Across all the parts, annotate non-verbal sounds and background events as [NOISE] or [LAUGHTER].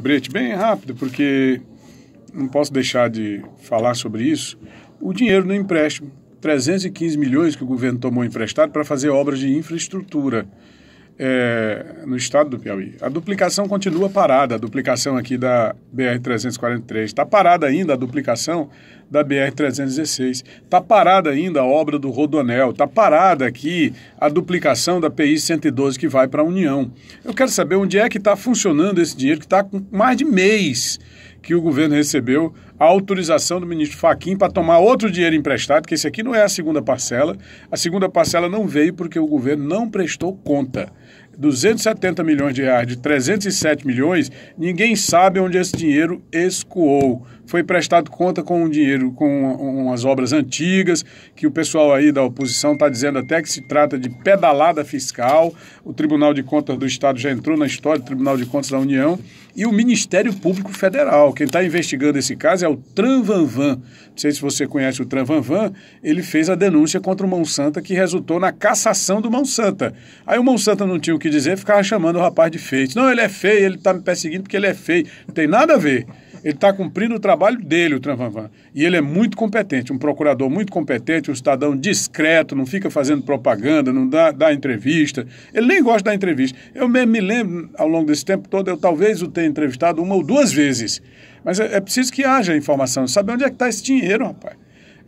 Brete, bem rápido, porque não posso deixar de falar sobre isso. O dinheiro no empréstimo, 315 milhões que o governo tomou emprestado para fazer obras de infraestrutura é, no estado do Piauí. A duplicação continua parada, a duplicação aqui da BR-343. Está parada ainda a duplicação da BR-316. Está parada ainda a obra do Rodonel. Está parada aqui a duplicação da PI-112 que vai para a União. Eu quero saber onde é que está funcionando esse dinheiro que está com mais de mês que o governo recebeu a autorização do ministro Faquim para tomar outro dinheiro emprestado, que esse aqui não é a segunda parcela. A segunda parcela não veio porque o governo não prestou conta. 270 milhões de reais de 307 milhões, ninguém sabe onde esse dinheiro escoou. Foi prestado conta com um dinheiro, com umas obras antigas, que o pessoal aí da oposição está dizendo até que se trata de pedalada fiscal. O Tribunal de Contas do Estado já entrou na história do Tribunal de Contas da União. E o Ministério Público Federal. Quem está investigando esse caso é o Tranvanvan. Não sei se você conhece o Tranvanvan. Ele fez a denúncia contra o Monsanto que resultou na cassação do Monsanto. Aí o Monsanto não tinha o que que dizer, ficava chamando o rapaz de feio. Não, ele é feio, ele está me perseguindo porque ele é feio. Não tem nada a ver. Ele está cumprindo o trabalho dele, o Tranvanvan. E ele é muito competente, um procurador muito competente, um cidadão discreto, não fica fazendo propaganda, não dá, dá entrevista. Ele nem gosta dar entrevista. Eu mesmo me lembro, ao longo desse tempo todo, eu talvez o tenha entrevistado uma ou duas vezes. Mas é, é preciso que haja informação, saber onde é que está esse dinheiro, rapaz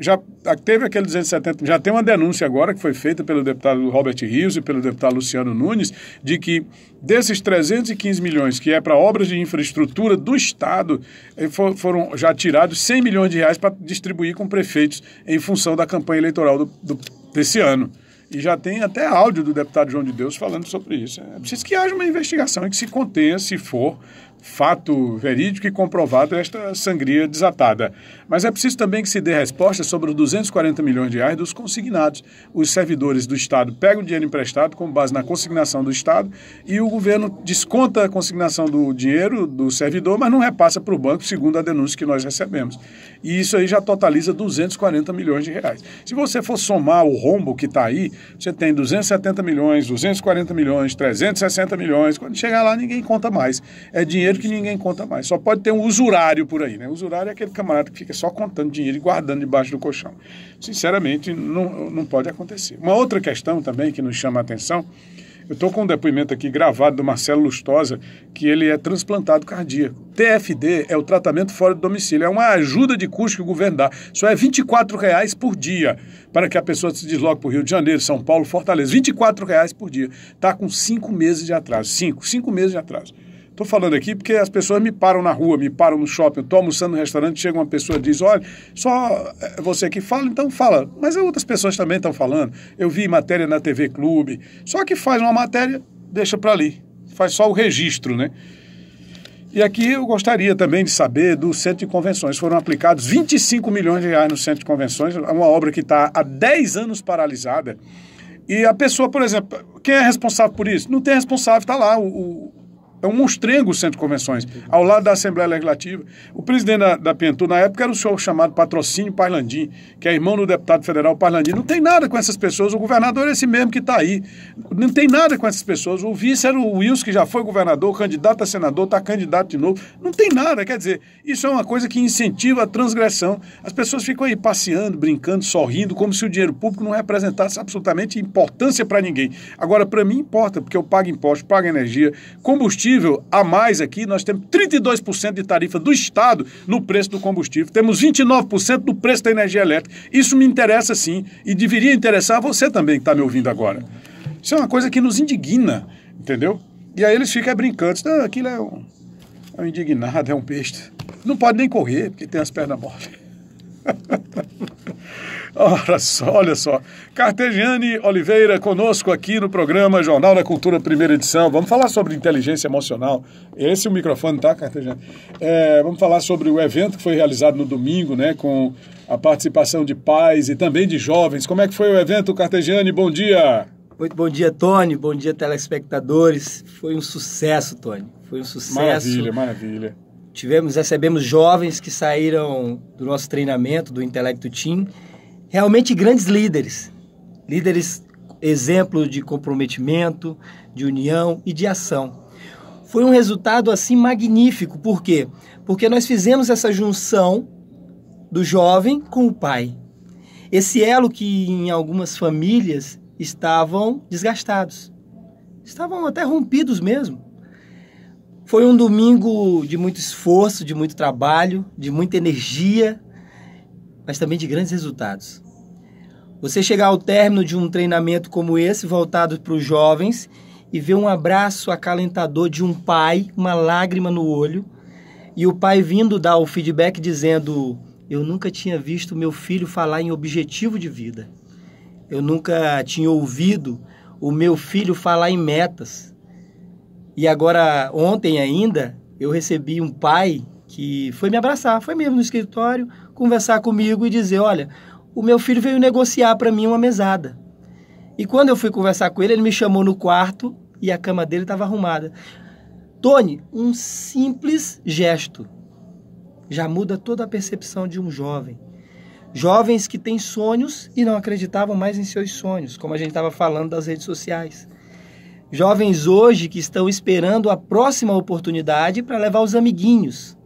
já teve aquele 270, já tem uma denúncia agora que foi feita pelo deputado Robert Rios e pelo deputado Luciano Nunes, de que desses 315 milhões que é para obras de infraestrutura do Estado, eh, foram já tirados 100 milhões de reais para distribuir com prefeitos em função da campanha eleitoral do, do, desse ano. E já tem até áudio do deputado João de Deus falando sobre isso. É preciso que haja uma investigação e que se contenha, se for fato verídico e comprovado esta sangria desatada. Mas é preciso também que se dê resposta sobre os 240 milhões de reais dos consignados. Os servidores do Estado pegam o dinheiro emprestado com base na consignação do Estado e o governo desconta a consignação do dinheiro do servidor, mas não repassa para o banco, segundo a denúncia que nós recebemos. E isso aí já totaliza 240 milhões de reais. Se você for somar o rombo que está aí, você tem 270 milhões, 240 milhões, 360 milhões. Quando chegar lá, ninguém conta mais. É dinheiro dinheiro que ninguém conta mais. Só pode ter um usurário por aí, né? O usurário é aquele camarada que fica só contando dinheiro e guardando debaixo do colchão. Sinceramente, não, não pode acontecer. Uma outra questão também que nos chama a atenção, eu estou com um depoimento aqui gravado do Marcelo Lustosa, que ele é transplantado cardíaco. TFD é o tratamento fora do domicílio, é uma ajuda de custo que o governo dá. Só é 24 reais por dia para que a pessoa se desloque para o Rio de Janeiro, São Paulo, Fortaleza. 24 reais por dia. Está com cinco meses de atraso. Cinco, cinco meses de atraso. Estou falando aqui porque as pessoas me param na rua, me param no shopping, estou almoçando no restaurante, chega uma pessoa e diz, olha, só é você que fala, então fala. Mas outras pessoas também estão falando. Eu vi matéria na TV Clube. Só que faz uma matéria, deixa para ali. Faz só o registro, né? E aqui eu gostaria também de saber do Centro de Convenções. Foram aplicados 25 milhões de reais no Centro de Convenções, uma obra que está há 10 anos paralisada. E a pessoa, por exemplo, quem é responsável por isso? Não tem responsável, está lá o, é um monstrengo o centro de convenções, ao lado da Assembleia Legislativa. O presidente da, da Pentu, na época, era o senhor chamado Patrocínio Parlandim, que é irmão do deputado federal Parlandim. Não tem nada com essas pessoas. O governador é esse mesmo que está aí. Não tem nada com essas pessoas. O vice era o Wilson, que já foi governador, candidato a senador, está candidato de novo. Não tem nada. Quer dizer, isso é uma coisa que incentiva a transgressão. As pessoas ficam aí passeando, brincando, sorrindo, como se o dinheiro público não representasse absolutamente importância para ninguém. Agora, para mim, importa, porque eu pago imposto, pago energia, combustível combustível a mais aqui, nós temos 32% de tarifa do Estado no preço do combustível, temos 29% do preço da energia elétrica. Isso me interessa sim e deveria interessar você também que está me ouvindo agora. Isso é uma coisa que nos indigna, entendeu? E aí eles ficam brincando, ah, aquilo é um, é um indignado, é um peixe. Não pode nem correr, porque tem as pernas moles. [LAUGHS] Olha só, olha só. Cartegiane Oliveira conosco aqui no programa Jornal da Cultura, primeira edição. Vamos falar sobre inteligência emocional. Esse é o microfone, tá, Cartegiane? É, vamos falar sobre o evento que foi realizado no domingo, né, com a participação de pais e também de jovens. Como é que foi o evento, Cartegiane? Bom dia! Muito bom dia, Tony. Bom dia, telespectadores. Foi um sucesso, Tony. Foi um sucesso. Maravilha, maravilha. Tivemos, recebemos jovens que saíram do nosso treinamento, do Intelecto Team, realmente grandes líderes. Líderes exemplo de comprometimento, de união e de ação. Foi um resultado assim magnífico. Por quê? Porque nós fizemos essa junção do jovem com o pai. Esse elo que em algumas famílias estavam desgastados. Estavam até rompidos mesmo. Foi um domingo de muito esforço, de muito trabalho, de muita energia, mas também de grandes resultados. Você chegar ao término de um treinamento como esse, voltado para os jovens, e ver um abraço acalentador de um pai, uma lágrima no olho, e o pai vindo dar o feedback dizendo: Eu nunca tinha visto meu filho falar em objetivo de vida. Eu nunca tinha ouvido o meu filho falar em metas. E agora, ontem ainda, eu recebi um pai que foi me abraçar, foi mesmo no escritório, conversar comigo e dizer: Olha, o meu filho veio negociar para mim uma mesada. E quando eu fui conversar com ele, ele me chamou no quarto e a cama dele estava arrumada. Tony, um simples gesto já muda toda a percepção de um jovem. Jovens que têm sonhos e não acreditavam mais em seus sonhos, como a gente estava falando das redes sociais. Jovens hoje que estão esperando a próxima oportunidade para levar os amiguinhos.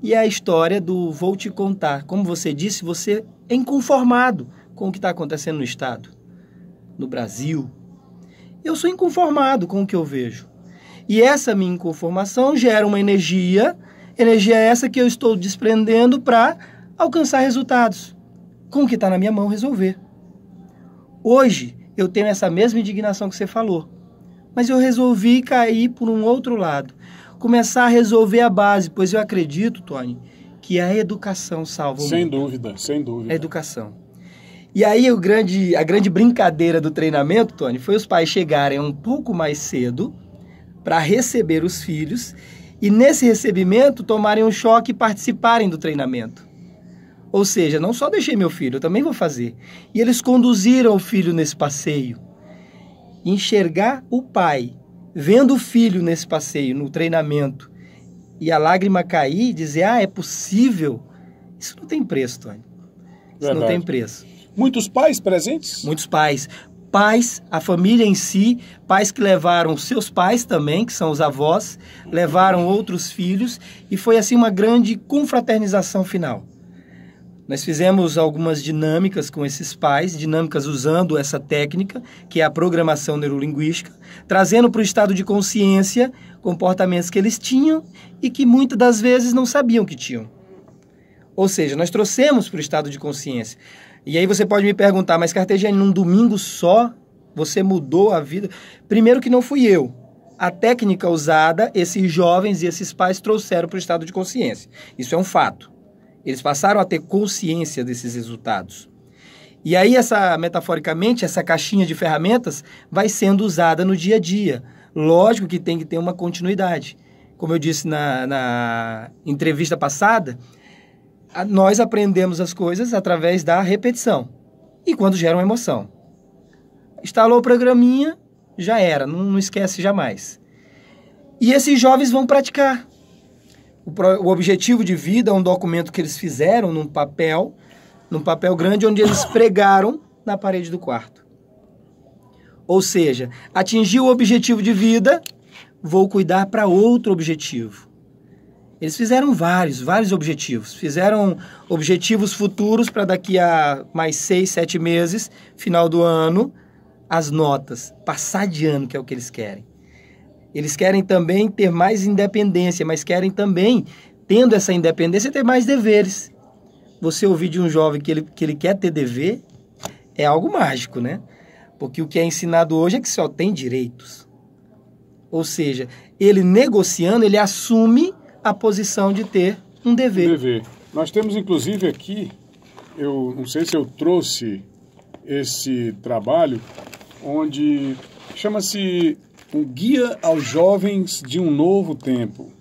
E a história do vou te contar. Como você disse, você é inconformado com o que está acontecendo no Estado, no Brasil. Eu sou inconformado com o que eu vejo. E essa minha inconformação gera uma energia, energia essa que eu estou desprendendo para alcançar resultados, com o que está na minha mão resolver. Hoje eu tenho essa mesma indignação que você falou, mas eu resolvi cair por um outro lado, começar a resolver a base, pois eu acredito, Tony, que a educação salva o Sem mundo. dúvida, sem dúvida. A educação. E aí o grande, a grande brincadeira do treinamento, Tony, foi os pais chegarem um pouco mais cedo para receber os filhos e nesse recebimento tomarem um choque e participarem do treinamento. Ou seja, não só deixei meu filho, eu também vou fazer. E eles conduziram o filho nesse passeio. Enxergar o pai vendo o filho nesse passeio, no treinamento, e a lágrima cair dizer, ah, é possível, isso não tem preço, Tony. Isso Verdade. não tem preço. Muitos pais presentes? Muitos pais. Pais, a família em si, pais que levaram seus pais também, que são os avós, levaram outros filhos, e foi assim uma grande confraternização final. Nós fizemos algumas dinâmicas com esses pais, dinâmicas usando essa técnica, que é a programação neurolinguística, trazendo para o estado de consciência comportamentos que eles tinham e que muitas das vezes não sabiam que tinham. Ou seja, nós trouxemos para o estado de consciência. E aí você pode me perguntar, mas Cartesiane, num domingo só, você mudou a vida? Primeiro que não fui eu. A técnica usada, esses jovens e esses pais trouxeram para o estado de consciência. Isso é um fato. Eles passaram a ter consciência desses resultados. E aí, essa, metaforicamente, essa caixinha de ferramentas vai sendo usada no dia a dia. Lógico que tem que ter uma continuidade. Como eu disse na, na entrevista passada, a, nós aprendemos as coisas através da repetição. E quando gera uma emoção. Instalou o programinha, já era, não, não esquece jamais. E esses jovens vão praticar. O, o objetivo de vida é um documento que eles fizeram num papel, num papel grande, onde eles pregaram na parede do quarto. Ou seja, atingiu o objetivo de vida, vou cuidar para outro objetivo. Eles fizeram vários, vários objetivos. Fizeram objetivos futuros para daqui a mais seis, sete meses, final do ano, as notas, passar de ano, que é o que eles querem. Eles querem também ter mais independência, mas querem também, tendo essa independência, ter mais deveres. Você ouvir de um jovem que ele, que ele quer ter dever é algo mágico, né? Porque o que é ensinado hoje é que só tem direitos. Ou seja, ele negociando, ele assume a posição de ter um dever. Um dever. Nós temos inclusive aqui, eu não sei se eu trouxe esse trabalho, onde chama-se um guia aos jovens de um novo tempo.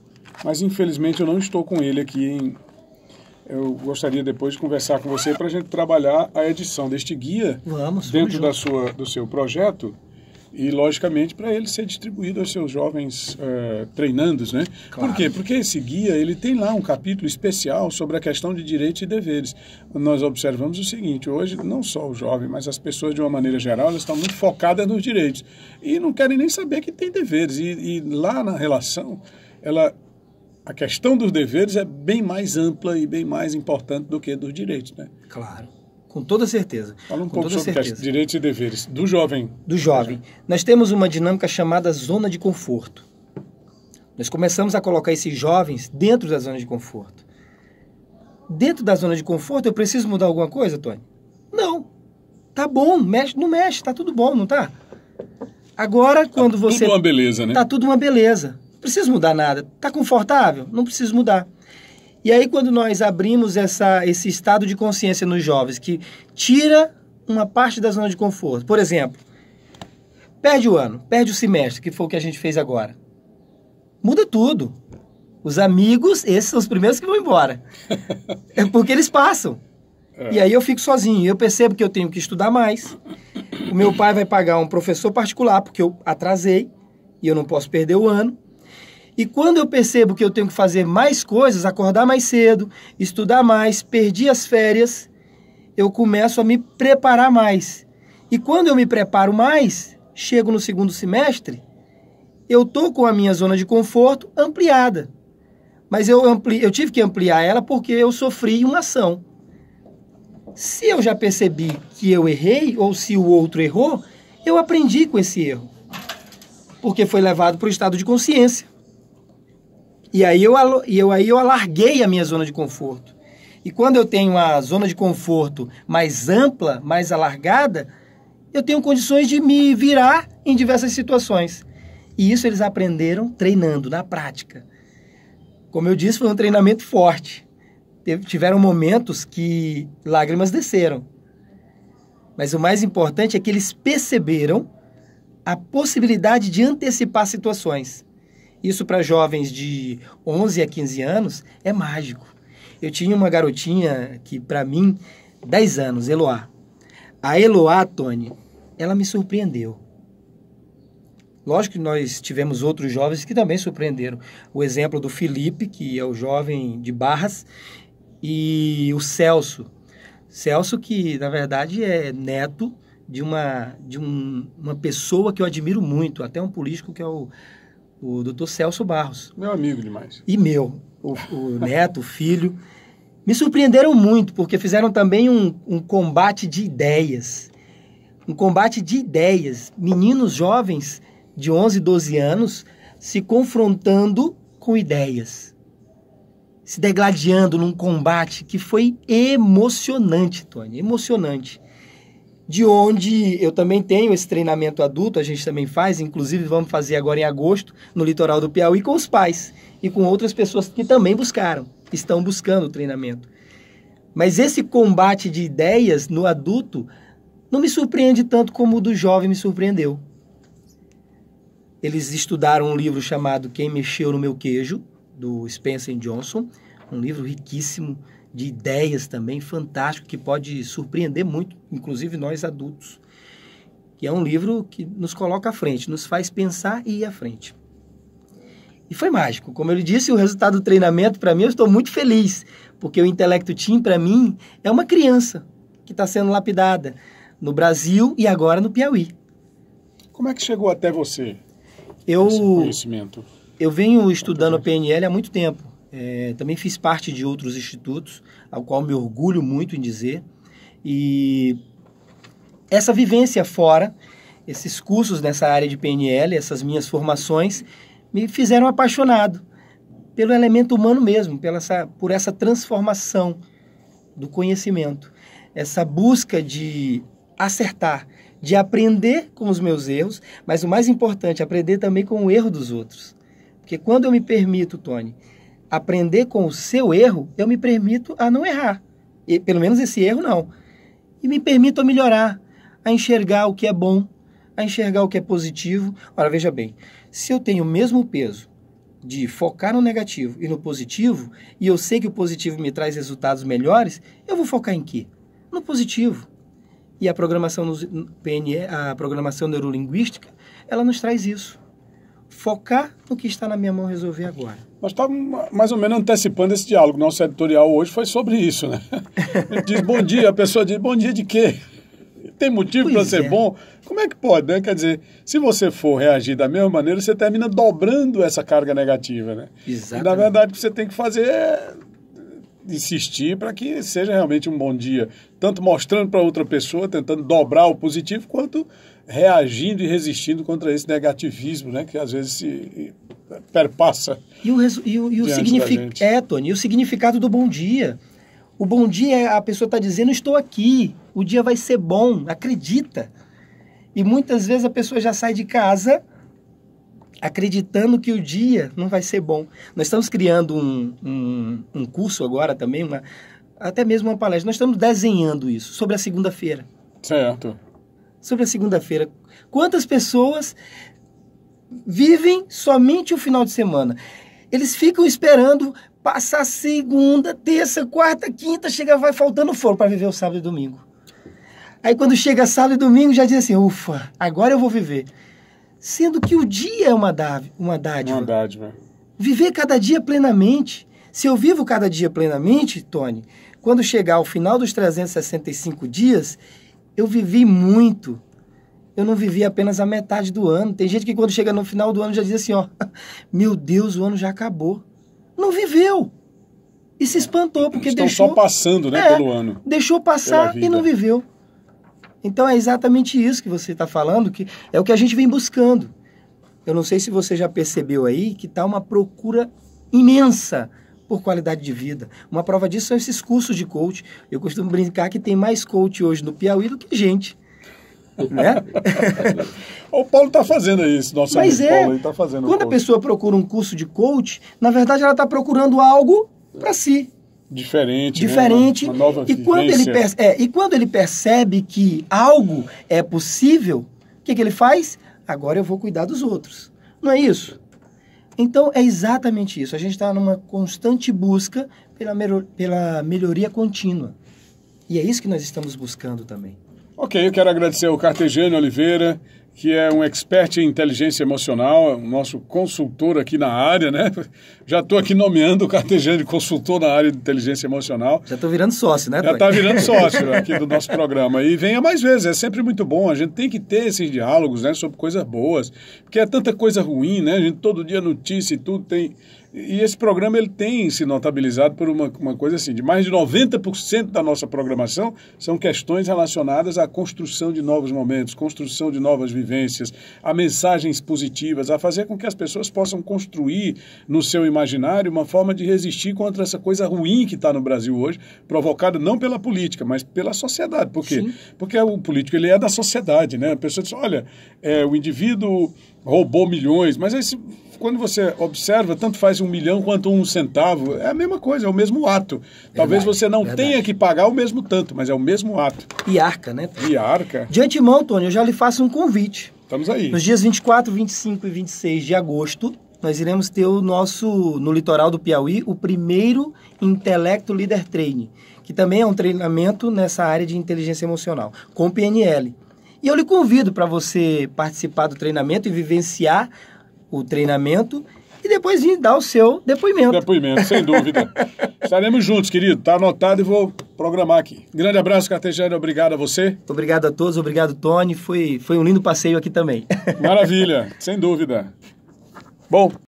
Mas infelizmente eu não estou com ele aqui. Em... Eu gostaria depois de conversar com você para a gente trabalhar a edição deste guia Vamos, dentro vamos da sua, do seu projeto e, logicamente, para ele ser distribuído aos seus jovens uh, treinandos, né? Claro. Por quê? Porque esse guia, ele tem lá um capítulo especial sobre a questão de direitos e deveres. Nós observamos o seguinte, hoje, não só o jovem, mas as pessoas, de uma maneira geral, elas estão muito focadas nos direitos e não querem nem saber que tem deveres. E, e lá na relação, ela a questão dos deveres é bem mais ampla e bem mais importante do que dos direitos, né? Claro. Com toda certeza. Fala um Com pouco sobre certeza. direitos e deveres do jovem. Do jovem. Nós temos uma dinâmica chamada zona de conforto. Nós começamos a colocar esses jovens dentro da zona de conforto. Dentro da zona de conforto, eu preciso mudar alguma coisa, Tony? Não. Tá bom, mexe, não mexe, tá tudo bom, não tá? Agora, quando tá você. Tudo uma beleza, né? Tá tudo uma beleza. Não preciso mudar nada. Tá confortável? Não preciso mudar. E aí, quando nós abrimos essa, esse estado de consciência nos jovens, que tira uma parte da zona de conforto, por exemplo, perde o ano, perde o semestre, que foi o que a gente fez agora. Muda tudo. Os amigos, esses são os primeiros que vão embora. [LAUGHS] é porque eles passam. É. E aí eu fico sozinho. Eu percebo que eu tenho que estudar mais. O meu pai vai pagar um professor particular, porque eu atrasei e eu não posso perder o ano. E quando eu percebo que eu tenho que fazer mais coisas, acordar mais cedo, estudar mais, perdi as férias, eu começo a me preparar mais. E quando eu me preparo mais, chego no segundo semestre, eu tô com a minha zona de conforto ampliada. Mas eu, ampli, eu tive que ampliar ela porque eu sofri uma ação. Se eu já percebi que eu errei, ou se o outro errou, eu aprendi com esse erro. Porque foi levado para o estado de consciência. E aí eu, e eu, aí eu alarguei a minha zona de conforto. E quando eu tenho uma zona de conforto mais ampla, mais alargada, eu tenho condições de me virar em diversas situações. E isso eles aprenderam treinando, na prática. Como eu disse, foi um treinamento forte. tiveram momentos que lágrimas desceram. Mas o mais importante é que eles perceberam a possibilidade de antecipar situações. Isso para jovens de 11 a 15 anos é mágico. Eu tinha uma garotinha que, para mim, 10 anos, Eloá. A Eloá, Tony, ela me surpreendeu. Lógico que nós tivemos outros jovens que também surpreenderam. O exemplo do Felipe, que é o jovem de Barras, e o Celso. Celso, que na verdade é neto de uma, de um, uma pessoa que eu admiro muito, até um político que é o o doutor Celso Barros. Meu amigo demais. E meu, o, o neto, o filho. Me surpreenderam muito, porque fizeram também um, um combate de ideias. Um combate de ideias. Meninos jovens de 11, 12 anos se confrontando com ideias. Se degladiando num combate que foi emocionante, Tony. Emocionante de onde eu também tenho esse treinamento adulto, a gente também faz, inclusive vamos fazer agora em agosto, no litoral do Piauí, com os pais e com outras pessoas que também buscaram, estão buscando o treinamento. Mas esse combate de ideias no adulto não me surpreende tanto como o do jovem me surpreendeu. Eles estudaram um livro chamado Quem Mexeu no Meu Queijo, do Spencer Johnson, um livro riquíssimo, de ideias também, fantástico, que pode surpreender muito, inclusive nós adultos. Que é um livro que nos coloca à frente, nos faz pensar e ir à frente. E foi mágico. Como eu disse, o resultado do treinamento, para mim, eu estou muito feliz, porque o Intelecto Team, para mim, é uma criança que está sendo lapidada no Brasil e agora no Piauí. Como é que chegou até você eu, esse conhecimento? Eu venho estudando PNL há muito tempo. É, também fiz parte de outros institutos, ao qual me orgulho muito em dizer. E essa vivência fora, esses cursos nessa área de PNL, essas minhas formações, me fizeram apaixonado pelo elemento humano mesmo, pela essa, por essa transformação do conhecimento, essa busca de acertar, de aprender com os meus erros, mas o mais importante, aprender também com o erro dos outros. Porque quando eu me permito, Tony, aprender com o seu erro, eu me permito a não errar. E, pelo menos esse erro não. E me permito a melhorar, a enxergar o que é bom, a enxergar o que é positivo. Ora, veja bem, se eu tenho o mesmo peso de focar no negativo e no positivo, e eu sei que o positivo me traz resultados melhores, eu vou focar em quê? No positivo. E a programação, PNE, a programação neurolinguística ela nos traz isso. Focar no que está na minha mão resolver agora. Nós estávamos mais ou menos antecipando esse diálogo. Nosso editorial hoje foi sobre isso, né? Ele [LAUGHS] diz bom dia, a pessoa diz bom dia de quê? Tem motivo para ser é. bom? Como é que pode, né? Quer dizer, se você for reagir da mesma maneira, você termina dobrando essa carga negativa, né? Exatamente. E, na verdade, o que você tem que fazer é insistir para que seja realmente um bom dia, tanto mostrando para outra pessoa, tentando dobrar o positivo, quanto reagindo e resistindo contra esse negativismo, né, que às vezes se perpassa. E o, e o, e o significado é, Tony, e o significado do bom dia. O bom dia é a pessoa está dizendo estou aqui, o dia vai ser bom, acredita. E muitas vezes a pessoa já sai de casa acreditando que o dia não vai ser bom. Nós estamos criando um, um, um curso agora também, uma, até mesmo uma palestra. Nós estamos desenhando isso sobre a segunda-feira. Certo. Sobre a segunda-feira. Quantas pessoas vivem somente o final de semana? Eles ficam esperando passar segunda, terça, quarta, quinta, chega, vai faltando fogo para viver o sábado e domingo. Aí quando chega sábado e domingo já diz assim, ufa, agora eu vou viver sendo que o dia é uma dádiva. Uma dádiva. Uma dádiva. Viver cada dia plenamente. Se eu vivo cada dia plenamente, Tony, quando chegar ao final dos 365 dias, eu vivi muito. Eu não vivi apenas a metade do ano. Tem gente que quando chega no final do ano já diz assim, ó, [LAUGHS] meu Deus, o ano já acabou. Não viveu. E se espantou porque Estão deixou só passando, né, é, pelo ano. Deixou passar e não viveu. Então é exatamente isso que você está falando, que é o que a gente vem buscando. Eu não sei se você já percebeu aí que está uma procura imensa por qualidade de vida. Uma prova disso são esses cursos de coach. Eu costumo brincar que tem mais coach hoje no Piauí do que gente. Né? [LAUGHS] o Paulo está fazendo isso, nosso Mas amigo é, Paulo está fazendo. Quando a pessoa procura um curso de coach, na verdade ela está procurando algo para si diferente, diferente né? uma, uma, nova e quando ele é, e quando ele percebe que algo é possível, o que, que ele faz? Agora eu vou cuidar dos outros. Não é isso? Então é exatamente isso. A gente está numa constante busca pela, pela melhoria contínua. E é isso que nós estamos buscando também. Ok, eu quero agradecer ao Cartejano Oliveira, que é um expert em inteligência emocional, o nosso consultor aqui na área, né? [LAUGHS] Já estou aqui nomeando o Cartejano de consultor na área de inteligência emocional. Já estou virando sócio, né? Já está virando [LAUGHS] sócio aqui do nosso programa. E venha mais vezes, é sempre muito bom. A gente tem que ter esses diálogos né, sobre coisas boas, porque é tanta coisa ruim, né? A gente todo dia notícia e tudo tem e esse programa ele tem se notabilizado por uma, uma coisa assim, de mais de 90% da nossa programação são questões relacionadas à construção de novos momentos, construção de novas vivências, a mensagens positivas, a fazer com que as pessoas possam construir no seu imaginário uma forma de resistir contra essa coisa ruim que está no Brasil hoje, provocada não pela política, mas pela sociedade. Por quê? Sim. Porque o político ele é da sociedade, né? A pessoa diz, olha, é, o indivíduo roubou milhões, mas esse quando você observa, tanto faz um milhão quanto um centavo, é a mesma coisa, é o mesmo ato. Talvez verdade, você não verdade. tenha que pagar o mesmo tanto, mas é o mesmo ato. E arca, né? E arca. De antemão, Tony, eu já lhe faço um convite. Estamos aí. Nos dias 24, 25 e 26 de agosto, nós iremos ter o nosso, no litoral do Piauí, o primeiro Intelecto Leader Training, que também é um treinamento nessa área de inteligência emocional, com PNL. E eu lhe convido para você participar do treinamento e vivenciar o treinamento e depois vir dar o seu depoimento. Depoimento, sem [LAUGHS] dúvida. Estaremos juntos, querido. Está anotado e vou programar aqui. Grande abraço, Cartejano. Obrigado a você. Obrigado a todos. Obrigado, Tony. Foi, foi um lindo passeio aqui também. Maravilha, sem dúvida. Bom,